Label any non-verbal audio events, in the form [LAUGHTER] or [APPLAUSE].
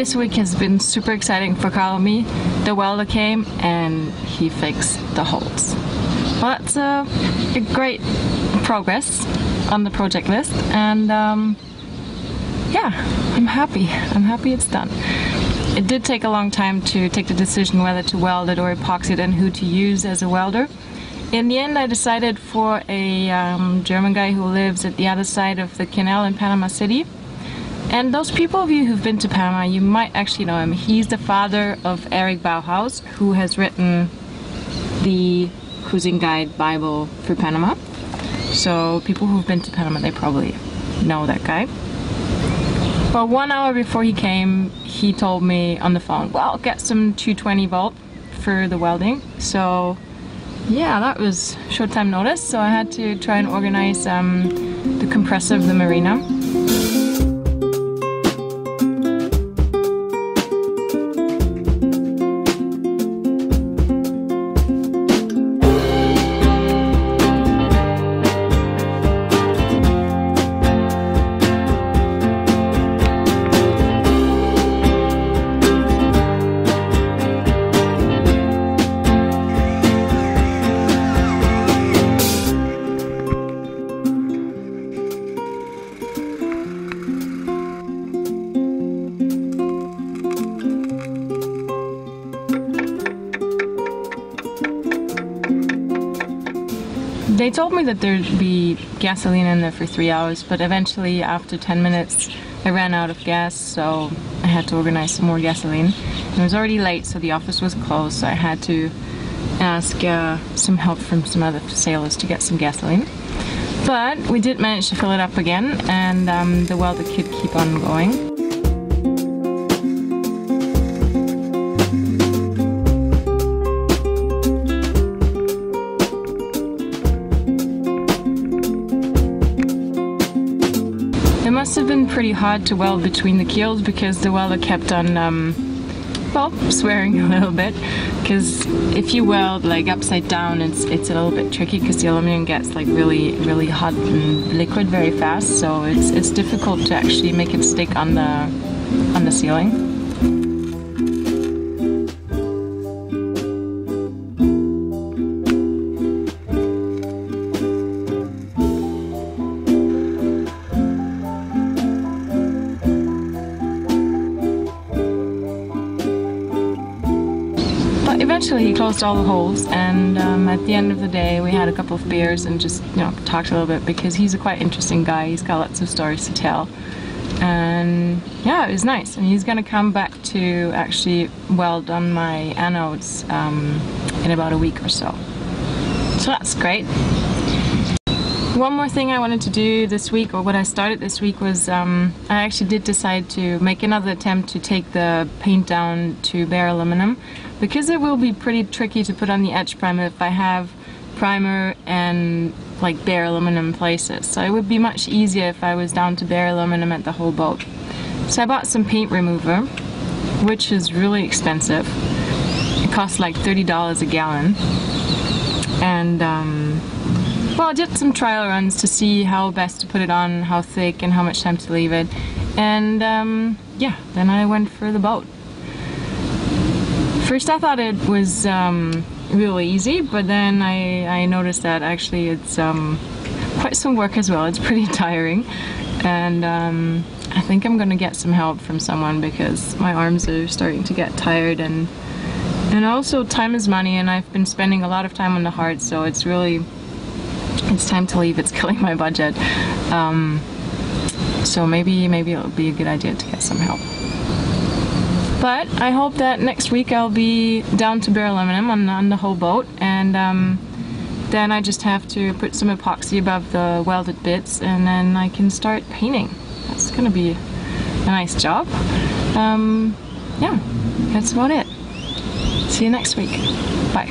This week has been super exciting for me. The welder came and he fixed the holes. Well, that's a, a great progress on the project list and um, yeah, I'm happy. I'm happy it's done. It did take a long time to take the decision whether to weld it or epoxy it and who to use as a welder. In the end, I decided for a um, German guy who lives at the other side of the canal in Panama City. And those people of you who've been to Panama, you might actually know him. He's the father of Eric Bauhaus, who has written the cruising guide Bible for Panama. So people who've been to Panama, they probably know that guy. But one hour before he came, he told me on the phone, well, get some 220 volt for the welding. So yeah, that was short time notice. So I had to try and organize um, the compressor of the marina. They told me that there'd be gasoline in there for three hours, but eventually, after 10 minutes, I ran out of gas, so I had to organize some more gasoline. It was already late, so the office was closed, so I had to ask uh, some help from some other sailors to get some gasoline. But we did manage to fill it up again, and um, the welder could keep on going. Must have been pretty hard to weld between the keels because the welder kept on, um, well, swearing [LAUGHS] a little bit. Because if you weld like upside down, it's it's a little bit tricky because the aluminum gets like really really hot and liquid very fast. So it's it's difficult to actually make it stick on the on the ceiling. Eventually he closed all the holes and um, at the end of the day we had a couple of beers and just you know talked a little bit because he's a quite interesting guy. He's got lots of stories to tell. And yeah it was nice. And he's gonna come back to actually weld on my anodes um, in about a week or so. So that's great. One more thing I wanted to do this week, or what I started this week, was um, I actually did decide to make another attempt to take the paint down to bare aluminum because it will be pretty tricky to put on the etch primer if I have primer and like bare aluminum places. So it would be much easier if I was down to bare aluminum at the whole boat. So I bought some paint remover, which is really expensive. It costs like $30 a gallon. And um, well, I did some trial runs to see how best to put it on, how thick, and how much time to leave it. And um, yeah, then I went for the boat. First, I thought it was um, really easy, but then I, I noticed that actually it's um, quite some work as well. It's pretty [LAUGHS] tiring, and um, I think I'm gonna get some help from someone because my arms are starting to get tired and and also time is money, and I've been spending a lot of time on the heart, so it's really it's time to leave. It's [LAUGHS] killing my budget. Um, so maybe maybe it'll be a good idea to get some help. But I hope that next week I'll be down to bare aluminum on, on the whole boat, and um, then I just have to put some epoxy above the welded bits, and then I can start painting. That's gonna be a nice job. Um, yeah, that's about it. See you next week. Bye.